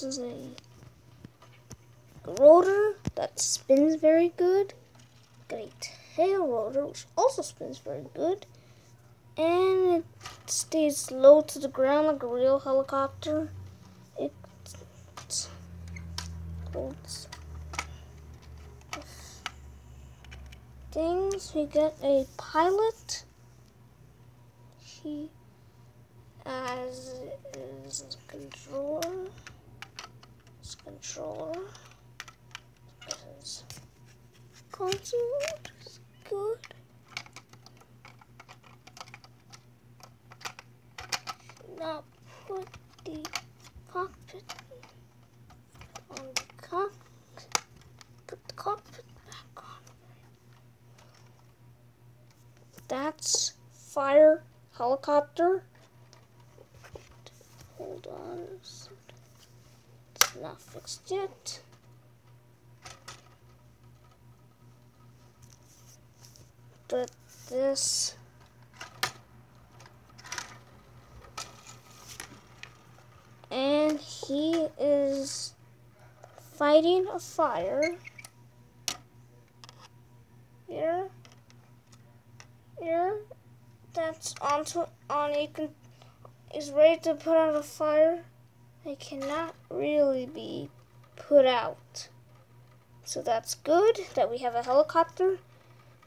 this is a rotor that spins very good. Got a tail rotor which also spins very good. And it stays low to the ground like a real helicopter. It holds things. We get a pilot. He as is controller. His controller. His console is good. Now put the cockpit on the cockpit. Put the cockpit back on. That's fire helicopter. Hold on. Not fixed yet. But this. And he is fighting a fire. Here. Here. That's onto on a con is ready to put out a fire it cannot really be put out. So that's good that we have a helicopter.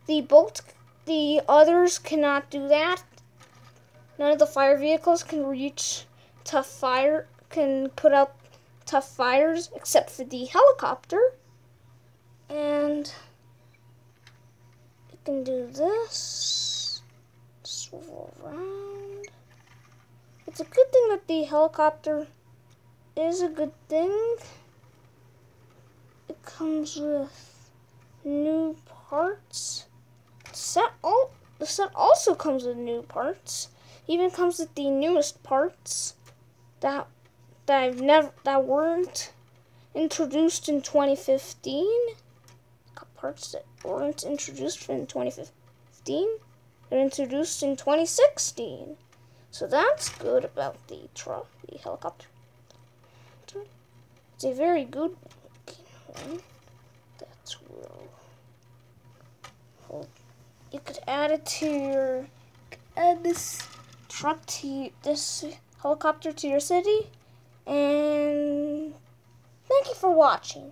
The boat the others cannot do that. None of the fire vehicles can reach tough fire can put out tough fires except for the helicopter. And it can do this. Swivel around. It's a good thing that the helicopter is a good thing it comes with new parts the set all the set also comes with new parts even comes with the newest parts that that I've never that weren't introduced in 2015. Parts that weren't introduced in 2015. They're introduced in 2016. So that's good about the truck, the helicopter. It's a very good one. That's real. You could add it to your add this truck to this helicopter to your city. And thank you for watching.